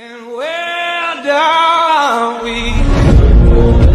And where are we